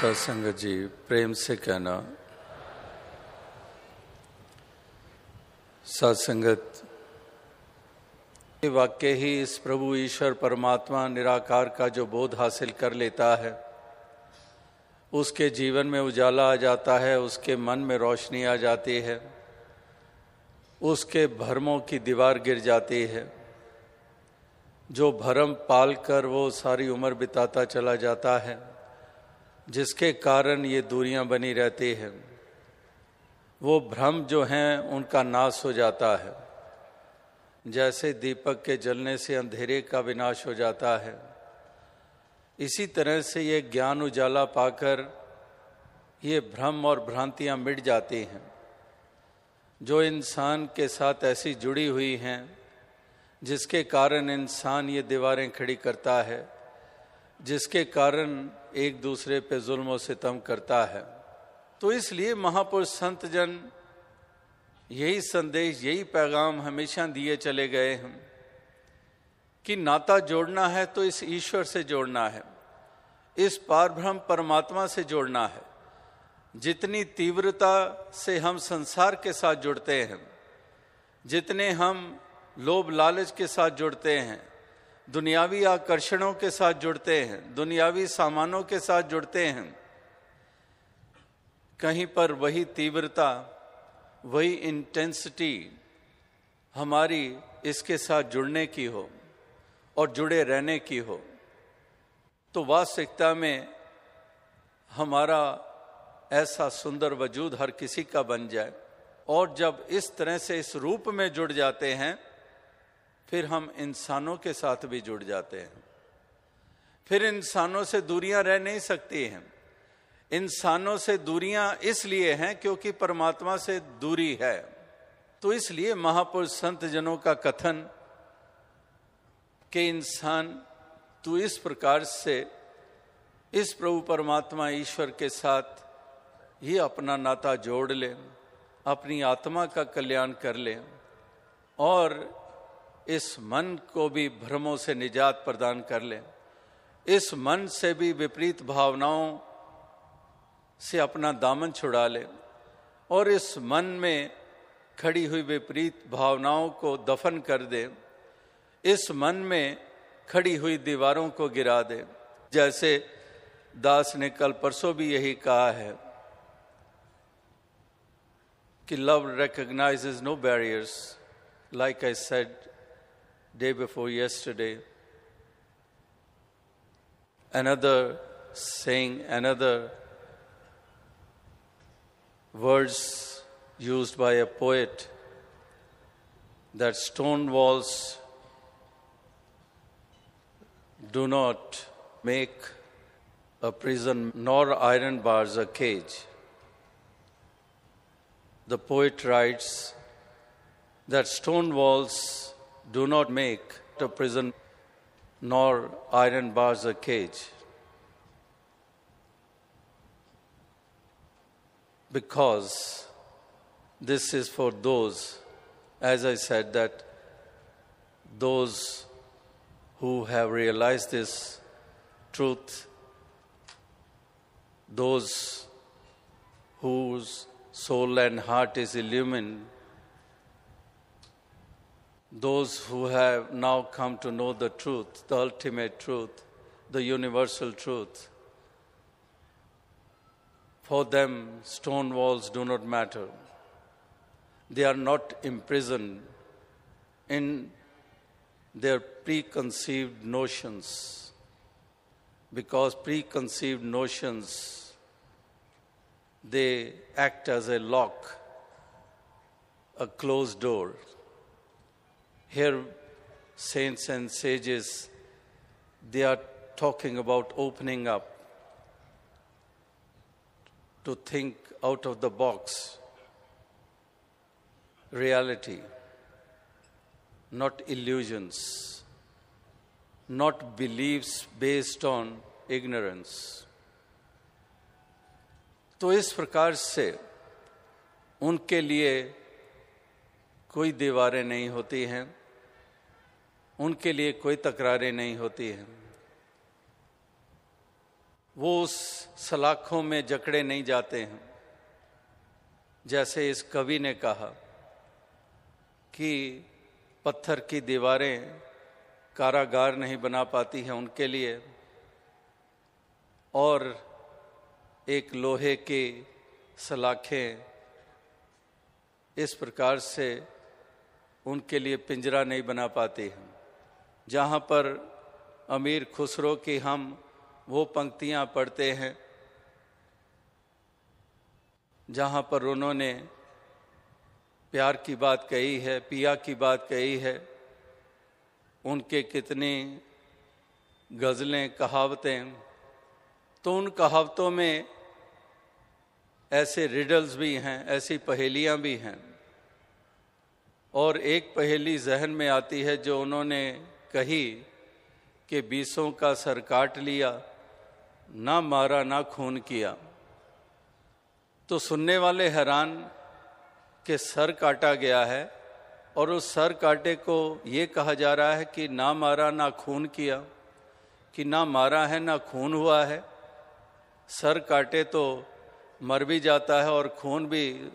सत्संग जी, प्रेम से कहना। सत्संगत। वाक्य ही इस प्रभु ईश्वर परमात्मा निराकार का जो बोध हासिल कर लेता है, उसके जीवन में उजाला आ जाता है, उसके मन में रोशनी आ जाती है, उसके भरमों की दीवार गिर जाती है। जो भरम पाल कर वो सारी उम्र बिताता चला जाता है। जिसके कारण ये दूरियाँ बनी रहती हैं, वो भ्रम जो हैं, उनका नाश हो जाता है। जैसे दीपक के जलने से अंधेरे का विनाश हो जाता है। इसी तरह से ये ज्ञान उजाला पाकर ये भ्रम और भ्रांतियाँ मिट जाती हैं। जो इंसान के साथ ऐसी जुड़ी हुई हैं, जिसके कारण इंसान ये दीवारें खड़ी करता है, जिसके कारण एक दूसरे पे जुल्म सितम करता है। तो इसलिए महापुरुष संत जन यही संदेश, यही पैगाम हमेशा दिए चले गए हैं कि नाता जोड़ना है तो इस ईश्वर से जोड़ना है, इस पारभ्रम परमात्मा से जोड़ना है। जितनी तीव्रता से हम संसार के साथ जुड़ते हैं, जितने हम लोभ लालच के साथ जुड़ते हैं दुनियावी आकर्षणों के साथ जुड़ते हैं, दुनियावी सामानों के साथ जुड़ते हैं। कहीं पर वही तीव्रता, वही इंटेंसिटी हमारी इसके साथ जुड़ने की हो और जुड़े रहने की हो। तो वास्तविकता में हमारा ऐसा सुंदर वजूद हर किसी का बन जाए और जब इस तरह से इस रूप में जुड़ जाते हैं फिर हम इंसानों के साथ भी जुड़ जाते हैं। फिर इंसानों से दूरियाँ रह नहीं सकती हैं। इंसानों से दूरियाँ इसलिए हैं क्योंकि परमात्मा से दूरी है। तो इसलिए महापुरुष संत जनों का कथन कि इंसान, तू इस प्रकार से इस प्रभु परमात्मा ईश्वर के साथ ही अपना नाता जोड़ ले, अपनी आत्मा का कल्याण कर ले और इस मन को भी भ्रमों से निजात प्रदान कर ले। इस मन से भी विपरीत भावनाओं से अपना दामन छुड़ा ले और इस मन में खड़ी हुई विपरीत भावनाओं को दफन कर दे। इस मन में खड़ी हुई दीवारों को गिरा दे। जैसे दास ने कल परसों भी यही कहा है कि love recognises no barriers like I said day before yesterday. Another saying, another words used by a poet that stone walls do not make a prison nor iron bars a cage. The poet writes that stone walls do not make a prison nor iron bars a cage. Because this is for those, as I said, that those who have realized this truth, those whose soul and heart is illumined those who have now come to know the truth, the ultimate truth, the universal truth. For them, stone walls do not matter. They are not imprisoned in their preconceived notions, because preconceived notions they act as a lock, a closed door. Here, saints and sages, they are talking about opening up to think out of the box reality, not illusions, not beliefs based on ignorance. तो इस प्रकार से उनके लिए कोई दीवारें नहीं होती हैं उनके लिए कोई तकरारें नहीं होती हैं। वो उस सलाखों में जकड़े नहीं जाते हैं। जैसे इस कवि ने कहा कि पत्थर की दीवारें कारागार नहीं बना पाती हैं उनके लिए, और एक लोहे की सलाखें इस प्रकार से उनके लिए पिंजरा नहीं बना पाती हैं। जहाँ पर अमीर खुसरो की हम वो पंक्तियाँ पढ़ते हैं, जहाँ पर उन्होंने प्यार की बात कही है, पिया की बात कही है, उनके कितनी गज़लें, कहावतें। तो उन कहावतों में ऐसे रिडल्स भी हैं, ऐसी पहेलियाँ भी हैं। और एक पहेली जहन में आती है जो उन्होंने कही कि बीसों का सर काट लिया, ना मारा, ना खून किया। तो सुनने वाले हैरान के सर काटा गया है और उस सर काटे को ये कहा जा रहा है कि ना मारा, ना खून किया, कि ना मारा है, ना खून हुआ है। सर काटे तो मर भी जाता है और खून भी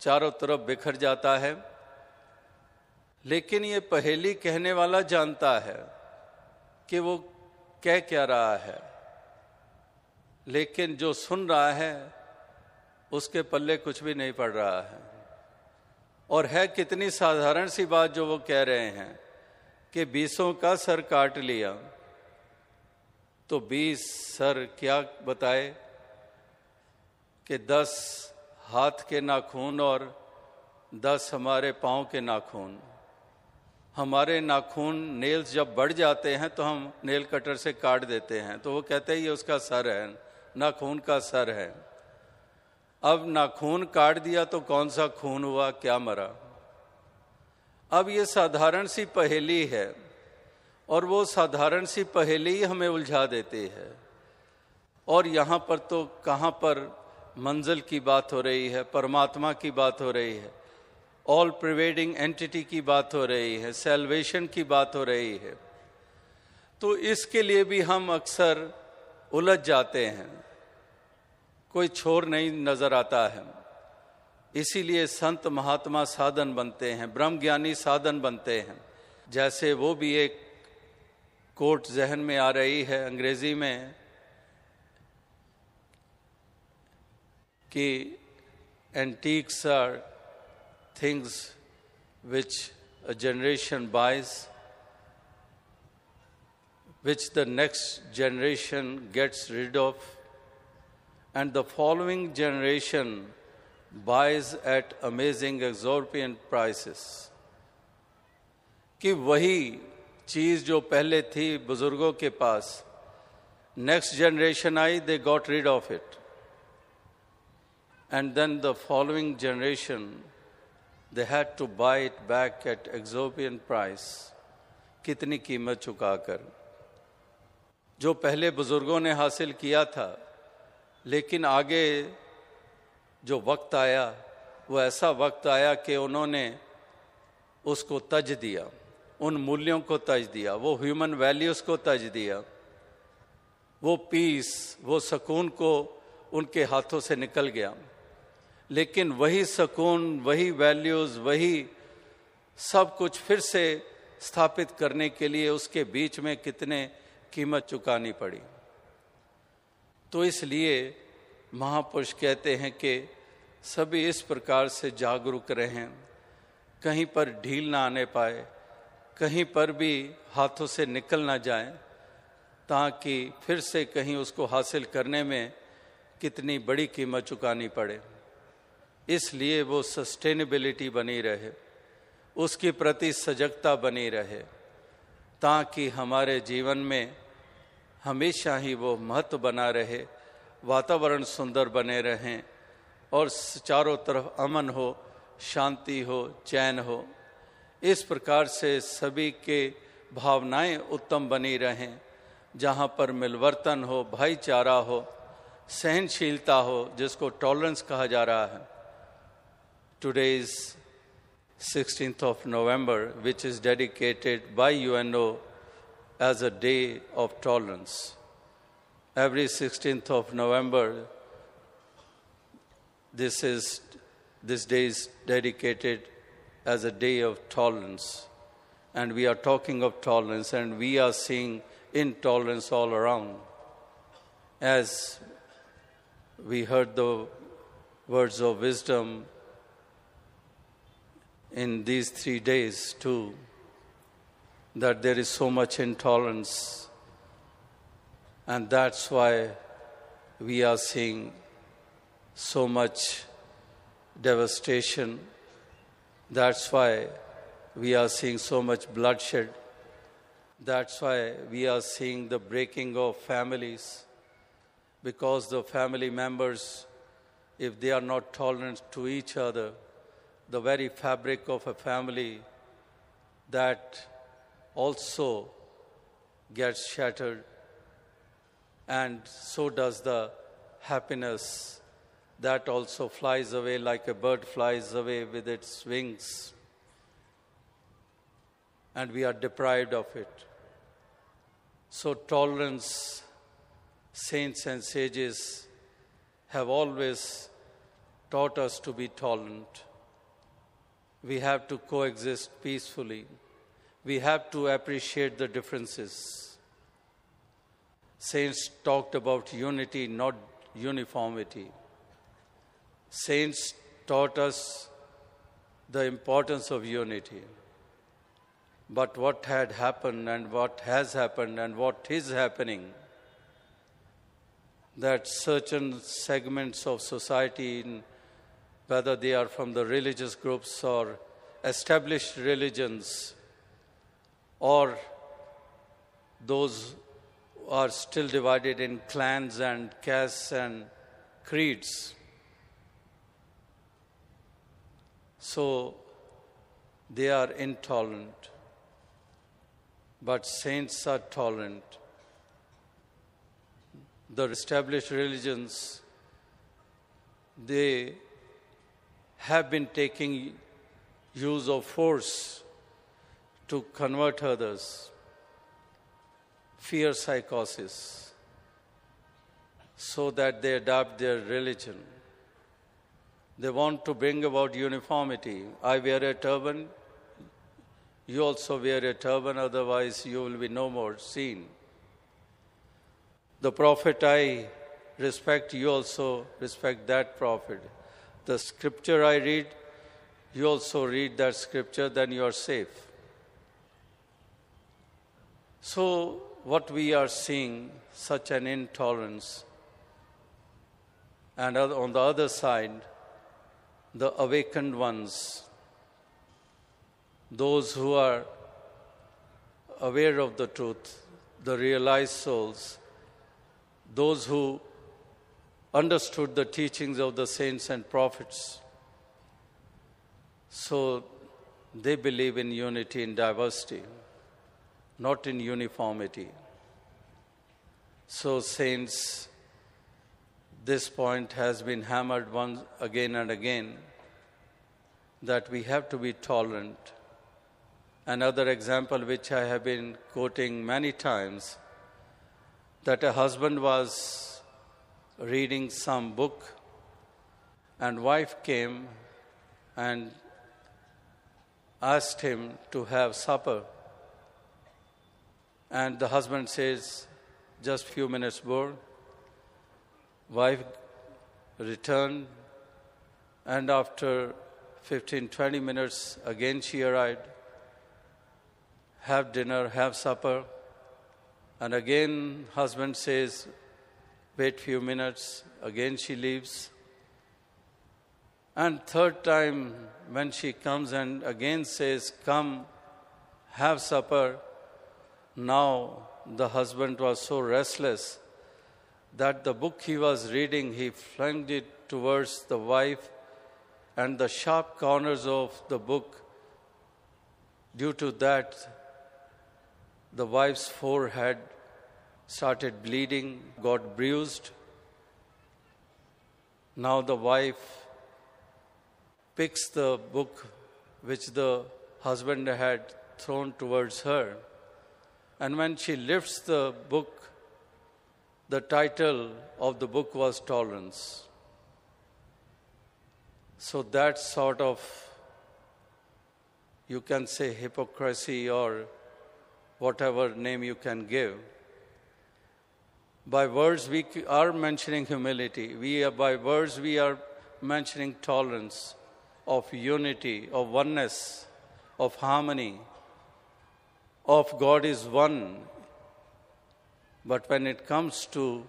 चारों तरफ़ बिखर जाता है। लेकिन ये पहेली कहने वाला जानता है कि वो कह क्या रहा है। लेकिन जो सुन रहा है, उसके पल्ले कुछ भी नहीं पड़ रहा है। और है कितनी साधारण सी बात जो वो कह रहे हैं कि बीसों का सर काट लिया। तो बीस सर क्या बताए कि दस हाथ के नाखून और दस हमारे पाँव के नाखून। हमारे नाखून नेल्स जब बढ़ जाते हैं तो हम नेल कटर से काट देते हैं। तो वो कहते हैं, ये उसका सर है, नाखून का सर है। अब नाखून काट दिया तो कौन सा खून हुआ, क्या मरा? अब ये साधारण सी पहेली है, और वो साधारण सी पहेली हमें उलझा देती है। और यहाँ पर तो कहाँ पर मंजिल की बात हो रही है, परमात्मा की बात हो रही है। ऑल प्रिवेडिंग एंटिटी की बात हो रही है सेल्वेशन की बात हो रही है। तो इसके लिए भी हम अक्सर उलझ जाते हैं। कोई छोर नहीं नज़र आता है। इसीलिए संत महात्मा साधन बनते हैं ब्रह्म ज्ञानी साधन बनते हैं। जैसे वो भी एक कोट जहन में आ रही है अंग्रेज़ी में कि antiques are Things which a generation buys, which the next generation gets rid of, and the following generation buys at amazing exorbitant prices. कि वही चीज जो पहले थी बुजुर्गों के पास next generation I they got rid of it and then the following generation they had to buy it back at exorbitant price. कितनी कीमत चुकाकर। जो पहले बुज़ुर्गों ने हासिल किया था, लेकिन आगे जो वक्त आया, वो ऐसा वक्त आया कि उन्होंने उसको तज दिया, उन मूल्यों को तज दिया, वो ह्यूमन वैल्यूज़ को तज दिया, वो पीस वो सुकून को उनके हाथों से निकल गया। लेकिन वही सुकून, वही वैल्यूज़ वही सब कुछ फिर से स्थापित करने के लिए उसके बीच में कितने कीमत चुकानी पड़ी। तो इसलिए महापुरुष कहते हैं कि सभी इस प्रकार से जागरूक रहें, कहीं पर ढील ना आने पाए, कहीं पर भी हाथों से निकल ना जाए, ताकि फिर से कहीं उसको हासिल करने में कितनी बड़ी कीमत चुकानी पड़े। इसलिए वो सस्टेनेबिलिटी बनी रहे, उसके प्रति सजगता बनी रहे, ताकि हमारे जीवन में हमेशा ही वो महत्व बना रहे, वातावरण सुंदर बने रहें, और चारों तरफ़ अमन हो, शांति हो, चैन हो। इस प्रकार से सभी के भावनाएँ उत्तम बनी रहें, जहाँ पर मिलवर्तन हो, भाईचारा हो, सहनशीलता हो, जिसको टॉलरेंस कहा जा रहा है। Today is 16th of November, which is dedicated by UNO as a day of tolerance. every 16th of November, this is this day is dedicated as a day of tolerance. And we are talking of tolerance, and we are seeing intolerance all around. As we heard the words of wisdom in these three days, too, that there is so much intolerance. And that's why we are seeing so much devastation. That's why we are seeing so much bloodshed. That's why we are seeing the breaking of families because the family members, if they are not tolerant to each other, the very fabric of a family that also gets shattered, and so does the happiness that also flies away like a bird flies away with its wings, and we are deprived of it. So, tolerance, saints and sages have always taught us to be tolerant. We have to coexist peacefully. We have to appreciate the differences. Saints talked about unity, not uniformity. Saints taught us the importance of unity. But what had happened and what has happened and what is happening, that certain segments of society, whether they are from the religious groups or established religions, or those are still divided in clans and castes and creeds, So they are intolerant. But saints are tolerant. The established religions, they have been taking use of force to convert others. Fear psychosis, so that they adopt their religion. They want to bring about uniformity. I wear a turban, you also wear a turban, otherwise, you will be no more seen. The prophet I respect, you also respect that prophet. The scripture I read, you also read that scripture, then you are safe. So, what we are seeing, such an intolerance, and on the other side, the awakened ones, those who are aware of the truth, the realized souls, those who understood the teachings of the saints and prophets. So they believe in unity in diversity, not in uniformity. So, saints this point has been hammered once again and again that we have to be tolerant. Another example, which I have been quoting many times, that a husband was reading some book and wife came and asked him to have supper and the husband says just few minutes more Wife returned, and after 15 20 minutes, again she arrived. Have dinner, have supper. And again, husband says, wait few minutes. Again, she leaves. And third time, when she comes and again says, Come, have supper. Now the husband was so restless that the book he was reading, he flung it towards the wife, and the sharp corners of the book, due to that, the wife's forehead started bleeding, got bruised. Now the wife picks the book which the husband had thrown towards her, and when she lifts the book, The title of the book was Tolerance. So that sort of, you can say hypocrisy or whatever name you can give. By words, we are mentioning humility. We are, by words, we are mentioning tolerance, of unity, of oneness, of harmony, of God is one. But when it comes to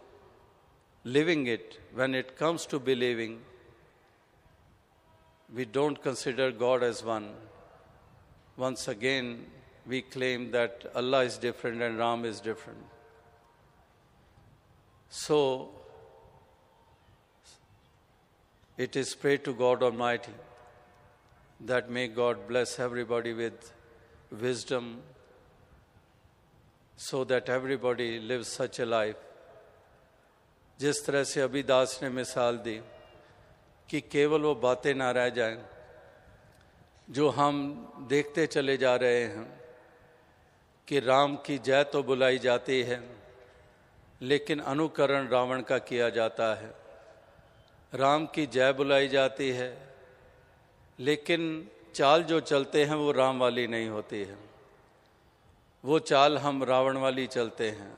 living it, when it comes to believing, we don't consider God as one. Once again, we claim that Allah is different and Ram is different. So, it is pray to God Almighty that may God bless everybody with wisdom so that everybody lives such a life. जिस तरह से अभी दास ने मिसाल दी कि केवल वो बातें ना रह जाएँ जो हम देखते चले जा रहे हैं कि राम की जय तो बुलाई जाती है लेकिन अनुकरण रावण का किया जाता है। राम की जय बुलाई जाती है, लेकिन चाल जो चलते हैं वो राम वाली नहीं होती है। वो चाल हम रावण वाली चलते हैं।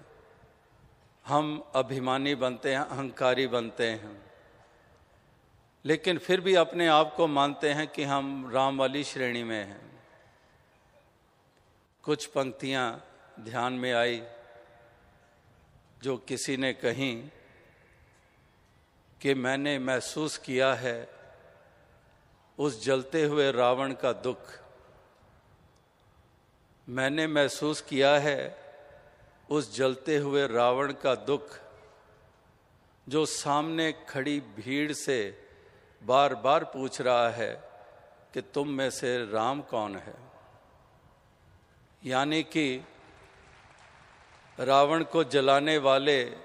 हम अभिमानी बनते हैं, अहंकारी बनते हैं। लेकिन फिर भी अपने आप को मानते हैं कि हम राम वाली श्रेणी में हैं। कुछ पंक्तियाँ ध्यान में आई। जो किसी ने कही कि मैंने महसूस किया है, उस जलते हुए रावण का दुख मैंने महसूस किया है, उस जलते हुए रावण का दुख जो सामने खड़ी भीड़ से बार बार पूछ रहा है कि तुम में से राम कौन है? यानी कि रावण को जलाने वाले,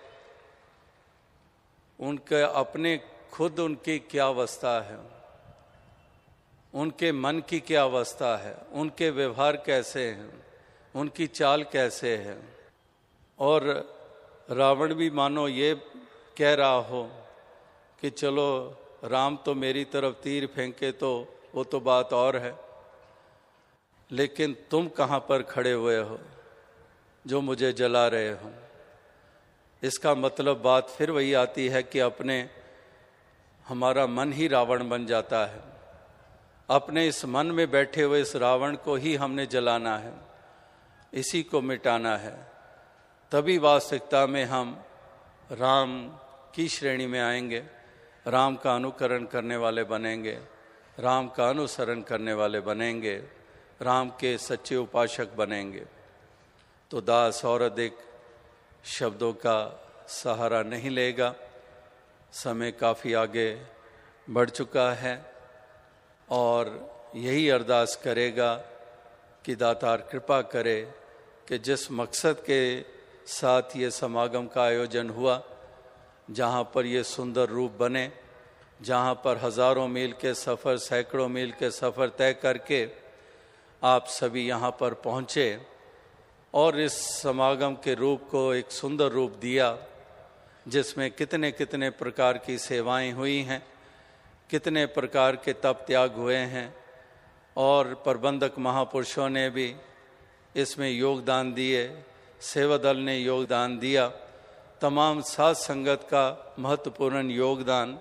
उनके अपने खुद उनकी क्या अवस्था है? उनके मन की क्या अवस्था है? उनके व्यवहार कैसे हैं? उनकी चाल कैसे है? और रावण भी मानो ये कह रहा हो कि चलो, राम तो मेरी तरफ़ तीर फेंके तो वो तो बात और है। लेकिन तुम कहाँ पर खड़े हुए हो? जो मुझे जला रहे हो। इसका मतलब बात फिर वही आती है कि अपने, हमारा मन ही रावण बन जाता है। अपने इस मन में बैठे हुए इस रावण को ही हमने जलाना है। इसी को मिटाना है। तभी वास्तविकता में हम राम की श्रेणी में आएँगे। राम का अनुकरण करने वाले बनेंगे। राम का अनुसरण करने वाले बनेंगे। राम के सच्चे उपासक बनेंगे। तो दास और अधिक शब्दों का सहारा नहीं लेगा। समय काफ़ी आगे बढ़ चुका है और यही अरदास करेगा कि दातार कृपा करे कि जिस मकसद के साथ ये समागम का आयोजन हुआ, जहाँ पर ये सुंदर रूप बने, जहाँ पर हज़ारों मील के सफ़र, सैकड़ों मील के सफ़र तय करके आप सभी यहाँ पर पहुँचे और इस समागम के रूप को एक सुंदर रूप दिया, जिसमें कितने कितने प्रकार की सेवाएँ हुई हैं, कितने प्रकार के तप त्याग हुए हैं, और प्रबंधक महापुरुषों ने भी इसमें योगदान दिए सेवा दल ने योगदान दिया, तमाम सात संगत का महत्वपूर्ण योगदान।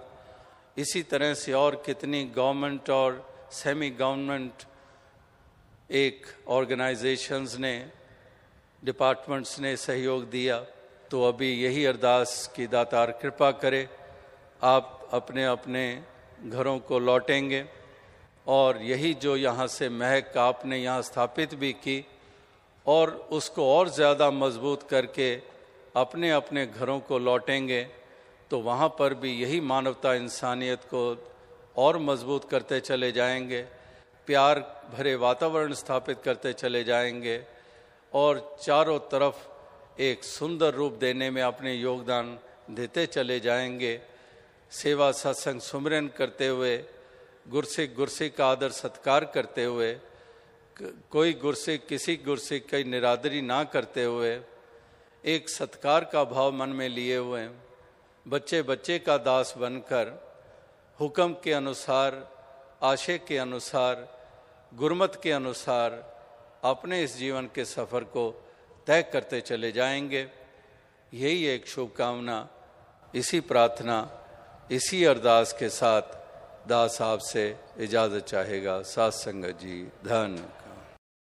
इसी तरह से और कितनी गवर्नमेंट और सेमी गवर्नमेंट एक ऑर्गेनाइजेशंस ने डिपार्टमेंट्स ने सहयोग दिया तो अभी यही अरदास की दातार कृपा करे। आप अपने अपने घरों को लौटेंगे और यही जो यहाँ से महक आपने यहाँ स्थापित भी की और उसको और ज़्यादा मज़बूत करके अपने अपने घरों को लौटेंगे तो वहाँ पर भी यही मानवता इंसानियत को और मज़बूत करते चले जाएँगे, प्यार भरे वातावरण स्थापित करते चले जाएँगे और चारों तरफ़ एक सुंदर रूप देने में अपने योगदान देते चले जाएँगे। सेवा सत्संग सुमरन करते हुए गुरसिक गुरसिक का आदर सत्कार करते हुए कोई गुरसिक किसी गुरसिक की निरादरी ना करते हुए, एक सत्कार का भाव मन में लिए हुए बच्चे बच्चे का दास बनकर, हुक्म के अनुसार, आशय के अनुसार, गुरमत के अनुसार अपने इस जीवन के सफ़र को तय करते चले जाएँगे। यही एक शुभकामना, इसी प्रार्थना, इसी अरदास के साथ दास साहब से इजाज़त चाहेगा। सात संगत जी धन